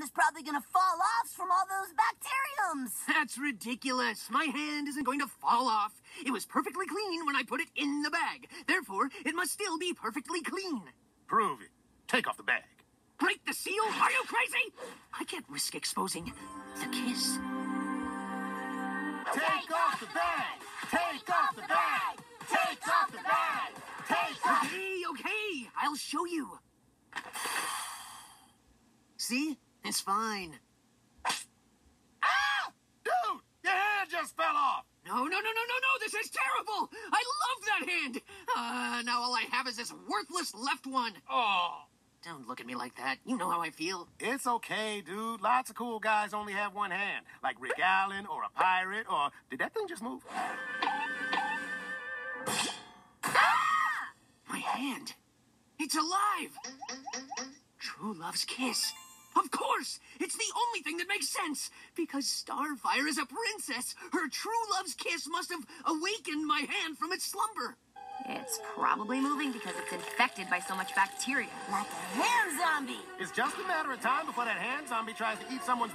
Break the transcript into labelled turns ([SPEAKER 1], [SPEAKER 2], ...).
[SPEAKER 1] hand is probably gonna fall off from all those bacteriums.
[SPEAKER 2] That's ridiculous. My hand isn't going to fall off. It was perfectly clean when I put it in the bag. Therefore, it must still be perfectly clean.
[SPEAKER 3] Prove it. Take off the bag.
[SPEAKER 2] Break the seal? Are you crazy? I can't risk exposing the kiss.
[SPEAKER 3] Take off the bag! Take off the bag! Take off the bag! Take off...
[SPEAKER 2] Okay, okay. I'll show you. See? It's fine.
[SPEAKER 3] Ah! Dude, your hand just fell off!
[SPEAKER 2] No, no, no, no, no, no! This is terrible! I love that hand! Uh, now all I have is this worthless left one.
[SPEAKER 3] Oh.
[SPEAKER 2] Don't look at me like that. You know how I feel.
[SPEAKER 3] It's okay, dude. Lots of cool guys only have one hand. Like Rick Allen or a pirate or... Did that thing just move? ah!
[SPEAKER 2] My hand. It's alive! True Love's kiss. Of course! It's the only thing that makes sense! Because Starfire is a princess, her true love's kiss must have awakened my hand from its slumber.
[SPEAKER 4] It's probably moving because it's infected by so much bacteria.
[SPEAKER 1] Like a hand zombie.
[SPEAKER 3] It's just a matter of time before that hand zombie tries to eat someone's